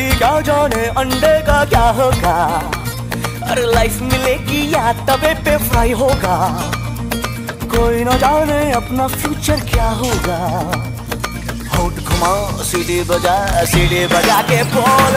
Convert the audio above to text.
मिलेगी क्या जाने अंडे का क्या होगा? अरे लाइफ मिलेगी या तबे पे फ्राई होगा? कोई ना जाने अपना फ्यूचर क्या होगा? होट घुमा, सीढ़ी बजा सीढ़ी बजा के बोल